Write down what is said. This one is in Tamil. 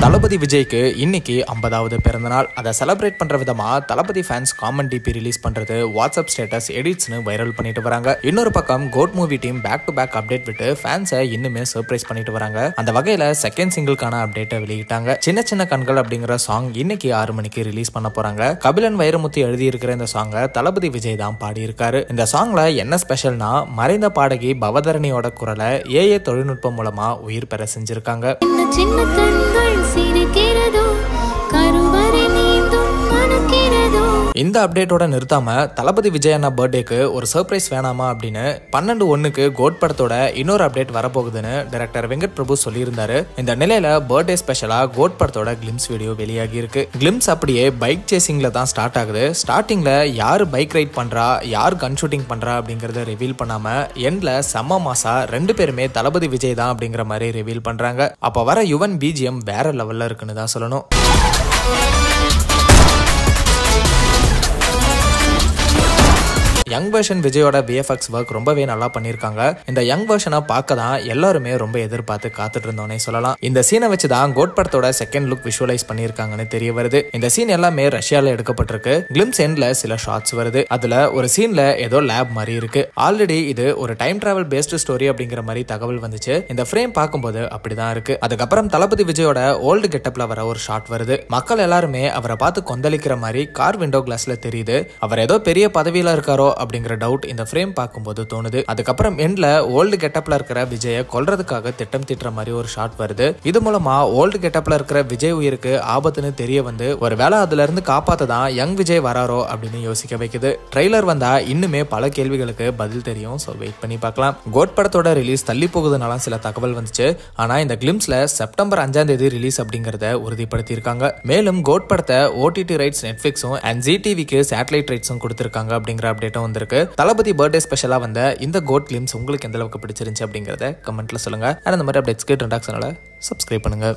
Kalau தளபதி விஜய்க்கு இன்னைக்கு ஐம்பதாவது பிறந்தநாள். அதை செலிப்ரேட் பண்ணுற விதமாக Thalapathy fans common DP release பண்ணுறது வாட்ஸ்அப் ஸ்டேட்டஸ் எடிட்ஸ்னு வைரல் பண்ணிட்டு வராங்க. இன்னொரு பக்கம் GOAT movie team back to back update விட்டு ஃபேன்ஸை இன்னுமே சர்ப்ரைஸ் பண்ணிட்டு வராங்க. அந்த வகையில் செகண்ட் சிங்கிள்கான அப்டேட்டை வெளியிட்டாங்க. சின்ன சின்ன கண்கள் அப்படிங்கிற சாங் இன்னைக்கு ஆறு மணிக்கு ரிலீஸ் பண்ண போறாங்க. கபிலன் வைரமுத்து எழுதி இருக்கிற இந்த சாங்கை தளபதி விஜய் தான் பாடியிருக்காரு. இந்த சாங்ல என்ன ஸ்பெஷல்னா மறைந்த பாடகி பவதரணியோட குரலை ஏஏ தொழில்நுட்பம் மூலமா உயிர் பெற செஞ்சிருக்காங்க. சின்ன கண்கள் சிரிக்கிறதோ கருவறை இந்த அப்டேட்டோட நிறுத்தாம தளபதி விஜய் அண்ணா பர்த்டேக்கு ஒரு சர்ப்ரைஸ் வேணாமா அப்படின்னு பன்னெண்டு ஒண்ணுக்கு கோட் படத்தோட இன்னொரு அப்டேட் வரப்போகுதுன்னு டைரக்டர் வெங்கட் பிரபு சொல்லியிருந்தாரு. இந்த நிலையில பர்த்டே ஸ்பெஷலா கோட் படத்தோட கிளிம்ஸ் வீடியோ வெளியாகி இருக்கு கிளிம்ஸ் அப்படியே பைக் சேசிங்ல தான் ஸ்டார்ட் ஆகுது. ஸ்டார்டிங்ல யாரு பைக் ரைட் பண்றா யார் கன் ஷூட்டிங் பண்றா அப்படிங்கறத ரிவீல் பண்ணாம எண்ட்ல செம்ம மாசா ரெண்டு பேருமே தளபதி விஜய் தான் அப்படிங்கிற மாதிரி ரிவீல் பண்றாங்க. அப்ப வர யுவன் பிஜிஎம் வேற லெவல்ல இருக்குன்னு தான் சொல்லணும். யங் வெர்ஷன் விஜயோட விஎஃப்எக்ஸ் ஒர்க் ரொம்பவே நல்லா பண்ணியிருக்காங்க. இந்த யங் வெர்ஷனை பார்க்க தான் எல்லாருமே ரொம்ப எதிர்பார்த்து காத்துட்டு இருந்தோன்னே சொல்லலாம். இந்த சீனை வச்சு தான் கோட் படத்தோட செகண்ட் லுக் விஷுவலைஸ் பண்ணியிருக்காங்கன்னு தெரிய வருது. இந்த சீன் எல்லாமே ரஷ்யால எடுக்கப்பட்டிருக்கு. கிளிம்ஸ் எண்ட்ல சில ஷார்ட்ஸ் வருது. அதுல ஒரு சீன்ல ஏதோ லேப் மாதிரி இருக்கு. ஆல்ரெடி இது ஒரு டைம் டிராவல் பேஸ்டு ஸ்டோரி அப்படிங்கிற மாதிரி தகவல் வந்துச்சு. இந்த ஃப்ரேம் பார்க்கும்போது அப்படிதான் இருக்கு. அதுக்கப்புறம் தளபதி விஜயோட ஓல்டு கெட்டப்ல வர ஒரு ஷாட் வருது. மக்கள் எல்லாருமே அவரை பார்த்து கொந்தளிக்கிற மாதிரி கார் விண்டோ கிளாஸ்ல தெரியுது. அவர் ஏதோ பெரிய பதவியில இருக்காரோ அப்படிங்கிற டவுட் இந்த ஃப்ரேம் பார்க்கும்போது தோணுது. அதுக்கப்புறம் எண்ட்ல ஓல்டு கெட்டப்ல இருக்கிற விஜயை கொல்றதுக்காக திட்டம் தீட்டுற மாதிரி ஒரு ஷாட் வருது. இது மூலமா ஓல்டு கெட்டப்ல இருக்கிற விஜய் உயிருக்கு ஆபத்துன்னு தெரிய வந்து ஒரு வேளை அதுல இருந்து காப்பாத்ததான் யங் விஜய் வராரோ அப்படின்னு யோசிக்க வைக்குது. ட்ரெய்லர் வந்தா இன்னுமே பல கேள்விகளுக்கு பதில் தெரியும் ஸோ வெயிட் பண்ணி பார்க்கலாம். கோட் படத்தோட ரிலீஸ் தள்ளி போகுதுனால சில தகவல் வந்துச்சு. ஆனா இந்த கிளிம்ஸ்ல செப்டம்பர் அஞ்சாம் தேதி ரிலீஸ் அப்படிங்கறத உறுதிப்படுத்தியிருக்காங்க. மேலும் கோட் படத்தை ஓடிடி ரைட்ஸ் நெட்ஃபிளிக்ஸும் அண்ட் ஜி டிவிக்கு சேட்டலைட் ரைட்ஸும் கொடுத்திருக்காங்க அப்படிங்கிற அப்டேட்டும் வந்திருக்கு. தளபதி பர்த்டே ஸ்பெஷலா வந்த இந்த கோட் கிளிம்ஸ் உங்களுக்கு எந்த அளவுக்கு பிடிச்சிருந்துச்சு அப்படிங்கறத கமெண்ட்ல சொல்லுங்க. And அந்த மாதிரி அப்டேட்ஸ்க்கு ட்ரெண்டாக்ஸ் சேனலை சப்ஸ்கிரைப் பண்ணுங்க.